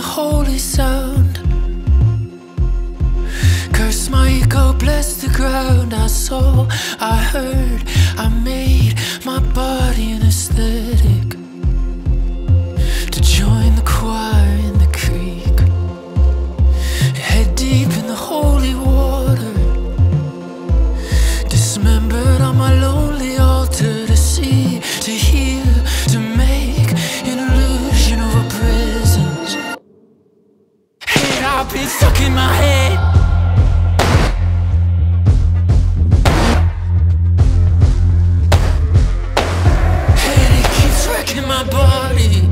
holy sound. Curse my ego, bless the ground. In my head. And it keeps wrecking my body.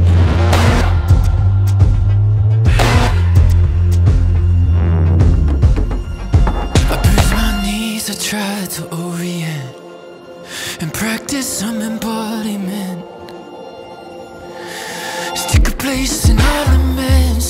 I bruise my knees, I try to orient and practice some embodiment. Stick a place in elements,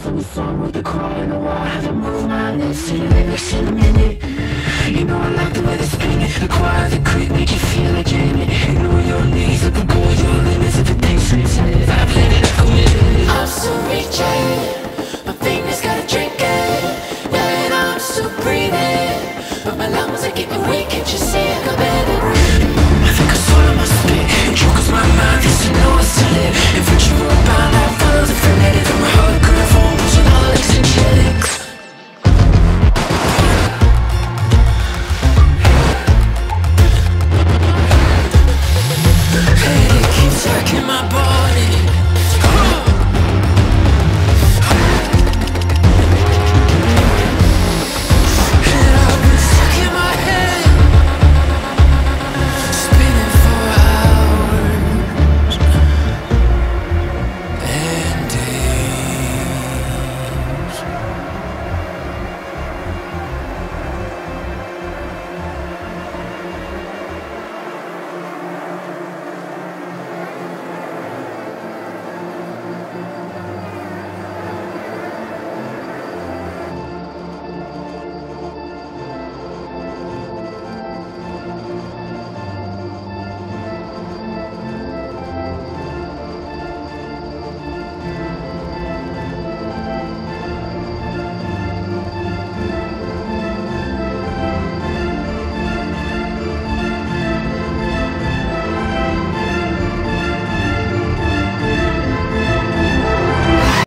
Cause I'm a song with the crying Oh, I have to move my lips to the lyrics in a minute You know I like the way they spin it. The choir, the creep make you feel like Jamie. You know your knees are the goal, your limits are the